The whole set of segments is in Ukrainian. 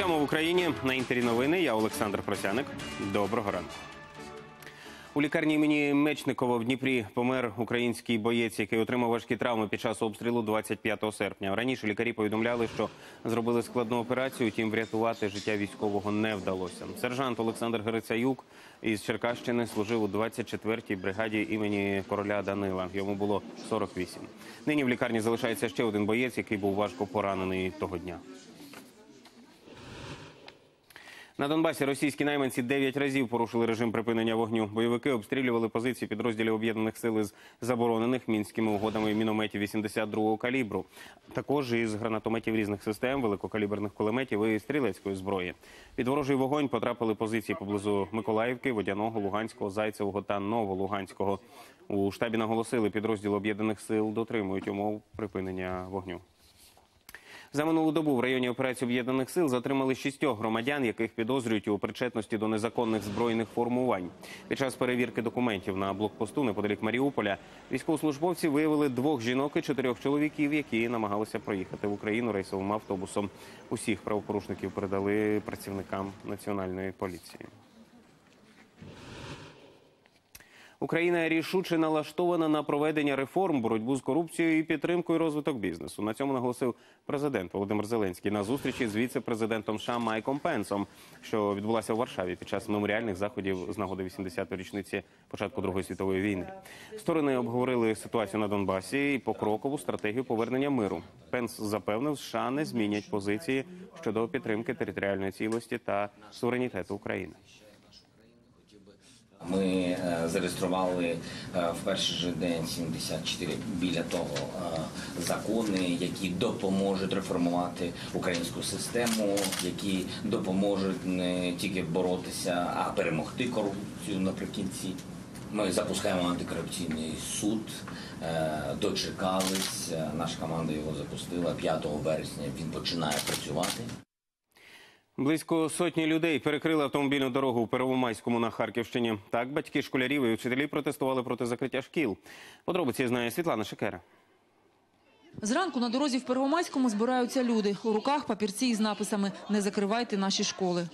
всьому в Україні на інтері новини. Я Олександр Просяник. Доброго ранку. У лікарні імені Мечникова в Дніпрі помер український боєць, який отримав важкі травми під час обстрілу 25 серпня. Раніше лікарі повідомляли, що зробили складну операцію, тім врятувати життя військового не вдалося. Сержант Олександр Грицаюк із Черкащини служив у 24-й бригаді імені короля Данила. Йому було 48. Нині в лікарні залишається ще один боєць, який був важко поранений того дня. На Донбасі російські найманці 9 разів порушили режим припинення вогню. Бойовики обстрілювали позиції підрозділів об'єднаних сил із заборонених мінськими угодами мінометів 82-го калібру, також із гранатометів різних систем, великокаліберних кулеметів і стрілецької зброї. Під ворожий вогонь потрапили позиції поблизу Миколаївки, Водяного, Луганського, Зайцевого та Новолуганського. У штабі наголосили, підрозділи об'єднаних сил дотримують умов припинення вогню. За минулу добу в районі операції об'єднаних сил затримали шістьох громадян, яких підозрюють у причетності до незаконних збройних формувань. Під час перевірки документів на блокпосту неподалік Маріуполя військовослужбовці виявили двох жінок і чотирьох чоловіків, які намагалися проїхати в Україну рейсовим автобусом. Усіх правопорушників передали працівникам національної поліції. Україна рішуче налаштована на проведення реформ, боротьбу з корупцією і підтримку і розвиток бізнесу. На цьому наголосив президент Володимир Зеленський на зустрічі з віце-президентом США Майком Пенсом, що відбулася у Варшаві під час меморіальних заходів з нагоди 80-ї річниці початку Другої світової війни. Сторони обговорили ситуацію на Донбасі і покрокову стратегію повернення миру. Пенс запевнив, США не змінять позиції щодо підтримки територіальної цілості та суверенітету України. Ми е, зареєстрували е, в перший же день 74 біля того е, закони, які допоможуть реформувати українську систему, які допоможуть не тільки боротися, а перемогти корупцію наприкінці. Ми запускаємо антикорупційний суд. Дочекались. Наша команда його запустила 5 вересня. Він починає працювати. Близько сотні людей перекрили автомобільну дорогу у Первомайському на Харківщині. Так, батьки школярів і вчителі протестували проти закриття шкіл. Подробиці знає Світлана Шекера. Зранку на дорозі в Первомайському збираються люди. У руках папірці із написами «Не закривайте наші школи».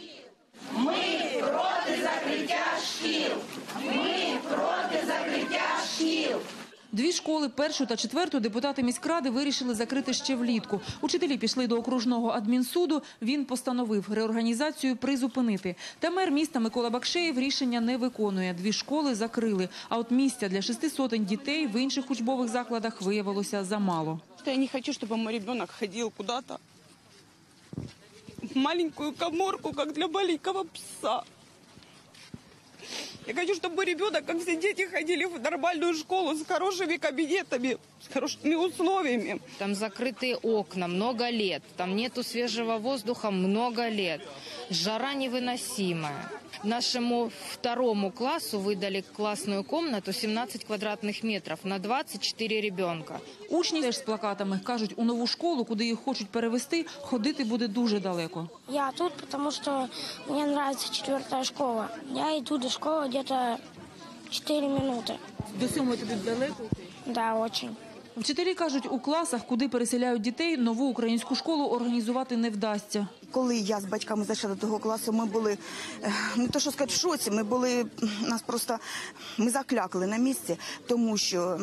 Дві школи, першу та четверту, депутати міськради вирішили закрити ще влітку. Учителі пішли до окружного адмінсуду. Він постановив реорганізацію призупинити. Та мер міста Микола Бакшеєв рішення не виконує. Дві школи закрили. А от місця для шести сотень дітей в інших учбових закладах виявилося замало. я не хочу, чтобы мой ребенок ходил куда-то в маленькую коморку, как для маленького пса. Я хочу, чтобы ребенок, как все дети, ходили в нормальную школу с хорошими кабинетами, с хорошими условиями. Там закрытые окна много лет, там нету свежего воздуха много лет. Жара невыносимая. Нашему второму классу выдали классную комнату 17 квадратных метров на 24 ребенка. Учні теж з плакатами кажуть, у нову школу, куди їх хочуть перевести, ходити буде дуже далеко. Я тут, потому что мне нравится четвертая школа. Я иду до школы где-то 4 минуты. До сьомої тобі далеко. Да, очень. Вчителі кажуть, у класах, куди переселяють дітей, нову українську школу організувати не вдасться. Коли я з батьками зайшла до того класу, ми були не то, що сказати, в шоці. Ми були нас просто ми заклякли на місці, тому що.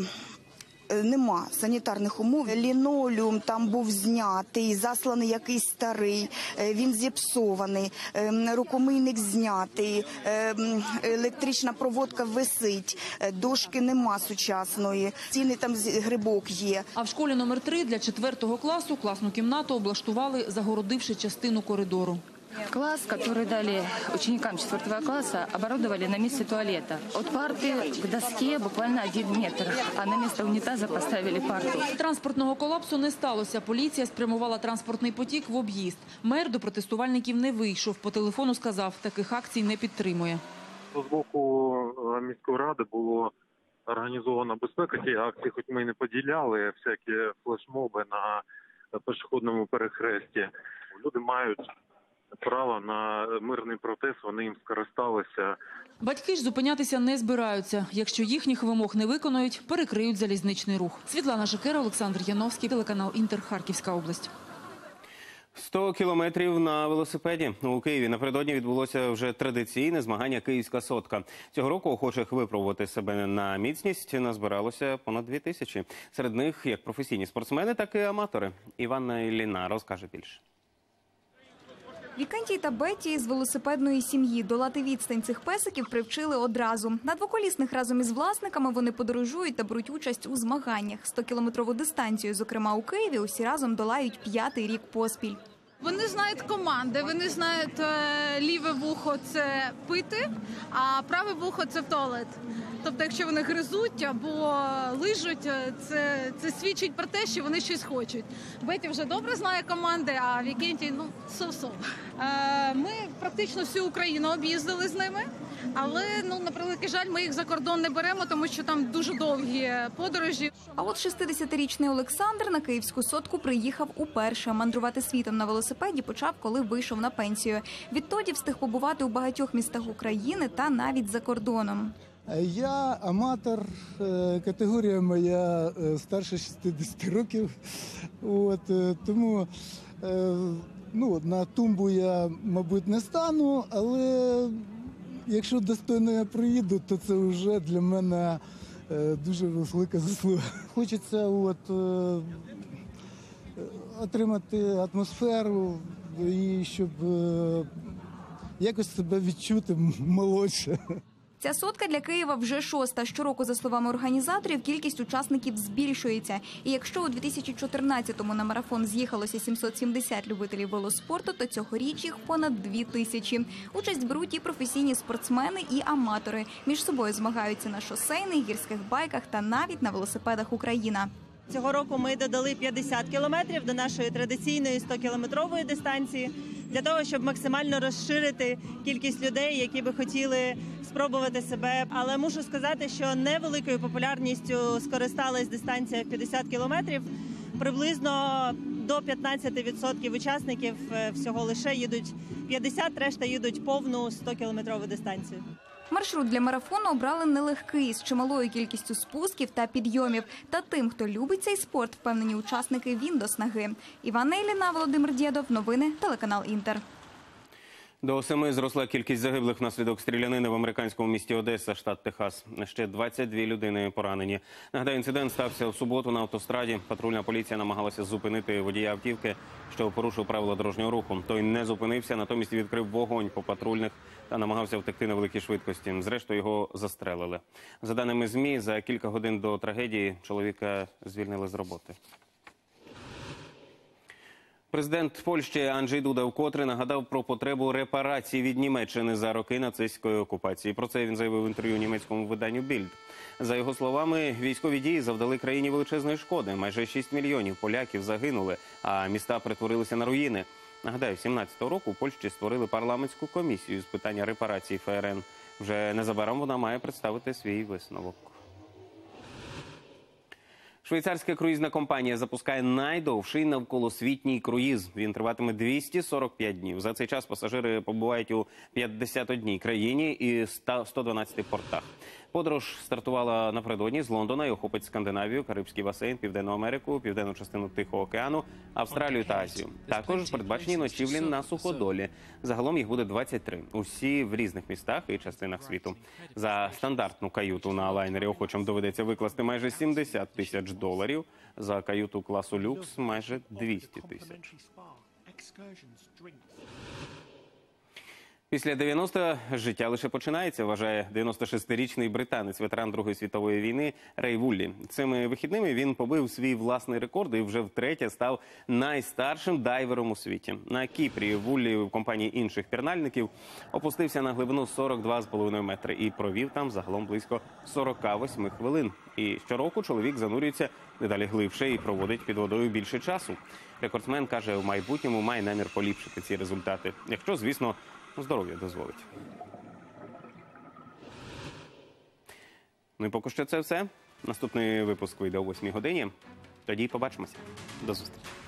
Е, Нема санітарних умов. Лінолеум там був знятий, засланий якийсь старий, е, він зіпсований, е, рукомийник знятий, е, електрична проводка висить, е, дошки нема сучасної, стіни там грибок є. А в школі номер 3 для четвертого класу класну кімнату облаштували, загородивши частину коридору. Класс, который дали ученикам четвертого класса, оборудовали на месте туалета. От парты к доске буквально один метр, а на место унитаза поставили парту. Транспортного колапсу не сталося. Поліція спрямувала транспортний потік в об'їзд. Мер до протестувальників не вийшов. По телефону сказав, таких акцій не підтримує. з боку е, міської ради було організовано безпека. Ті акції, хоч ми і не поділяли, всякі флешмоби на пішохідному перехресті. Люди мають право на мирний протест, вони їм скористалися. Батьки ж зупинятися не збираються. Якщо їхніх вимог не виконують, перекриють залізничний рух. Світлана Шекера, Олександр Яновський, телеканал Інтер, Харківська область. 100 кілометрів на велосипеді у Києві напередодні відбулося вже традиційне змагання Київська сотка. Цього року охочих випробувати себе на міцність назбиралося понад дві тисячі. Серед них як професійні спортсмени, так і аматори. Іванна Ілліна розкаже більше. Вікентій та Бетті з велосипедної сім'ї долати відстань цих песиків привчили одразу. На двоколісних разом із власниками вони подорожують та беруть участь у змаганнях. 100-кілометрову дистанцію, зокрема у Києві, усі разом долають п'ятий рік поспіль. Вони знають команди, вони знають е, ліве вухо це пити, а праве вухо це в туалет. Тобто, якщо вони гризуть або лижуть, е, це, це свідчить про те, що вони щось хочуть. Беті вже добре знає команди, а Вікентій ну со-со. Е, ми практично всю Україну об'їздили з ними, але ну на превеликий жаль, ми їх за кордон не беремо, тому що там дуже довгі подорожі. А от 60-річний Олександр на київську сотку приїхав уперше. Мандрувати світом на велосипеді почав, коли вийшов на пенсію. Відтоді встиг побувати у багатьох містах України та навіть за кордоном. Я аматор, е, категорія моя е, старше 60 років. От, е, тому ну, на тумбу я, мабуть, не стану, але якщо достойно я приїду, то це вже для мене дуже велика заслуга. Хочеться от, отримати атмосферу і щоб якось себе відчути молодше. Ця сотка для Києва вже шоста. Щороку, за словами організаторів, кількість учасників збільшується. І якщо у 2014-му на марафон з'їхалося 770 любителів велоспорту, то цьогоріч їх понад дві тисячі. Участь беруть і професійні спортсмени, і аматори. Між собою змагаються на шосейних, гірських байках та навіть на велосипедах Україна. Цього року ми додали 50 кілометрів до нашої традиційної 100-кілометрової дистанції для того, щоб максимально розширити кількість людей, які би хотіли спробувати себе. Але мушу сказати, що невеликою популярністю скористалась дистанція в 50 кілометрів. Приблизно до 15% учасників е, всього лише їдуть 50, решта їдуть повну 100-кілометрову дистанцію. Маршрут для марафону обрали нелегкий з чималою кількістю спусків та підйомів. Та тим, хто любить цей спорт, впевнені учасники він до снаги. Івана Іліна, Володимир Дєдов. Новини телеканал Інтер. До семи зросла кількість загиблих внаслідок стрілянини в американському місті Одеса, штат Техас. Ще 22 людини поранені. Нагадаю, інцидент стався в суботу на автостраді. Патрульна поліція намагалася зупинити водія автівки, що порушив правила дорожнього руху. Той не зупинився, натомість відкрив вогонь по патрульних та намагався втекти на великій швидкості. Зрештою його застрелили. За даними змі, за кілька годин до трагедії чоловіка звільнили з роботи. Президент Польщі Анджей Дуда вкотре нагадав про потребу репарацій від Німеччини за роки нацистської окупації. Про це він заявив в інтерв'ю німецькому виданню Більд. За його словами, військові дії завдали країні величезної шкоди. Майже 6 мільйонів поляків загинули, а міста перетворилися на руїни. Нагадаю, 17-го року у Польщі створили парламентську комісію з питання репарацій ФРН. Вже незабаром вона має представити свій висновок. Швейцарська круїзна компанія запускає найдовший навколосвітній круїз. Він триватиме 245 днів. За цей час пасажири побувають у 51 країні і 112 портах. Подорож стартувала напередодні з Лондона і охопить Скандинавію, Карибський басейн, Південну Америку, південну частину Тихого океану, Австралію та Азію. Також передбачені ночівлі на суходолі. Загалом їх буде 23. Усі в різних містах і частинах світу. За стандартну каюту на лайнері охочим доведеться викласти майже 70 тисяч доларів. За каюту класу люкс майже 200 тисяч. Після 90 життя лише починається, вважає 96-річний британець, ветеран Другої світової війни Рей Вуллі. Цими вихідними він побив свій власний рекорд і вже втретє став найстаршим дайвером у світі. На Кіпрі Вуллі в компанії інших пірнальників опустився на глибину 42,5 метри і провів там загалом близько 48 хвилин. І щороку чоловік занурюється дедалі глибше і проводить під водою більше часу. Рекордсмен каже, в майбутньому має намір поліпшити ці результати, якщо, звісно, здоров'я дозволить. Ну і поки що це все. Наступний випуск вийде о 8 годині. Тоді побачимося. До зустрічі.